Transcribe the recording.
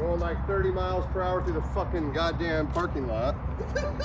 Going like 30 miles per hour through the fucking goddamn parking lot.